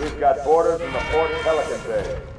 We've got orders from the Fort Pelican Bay.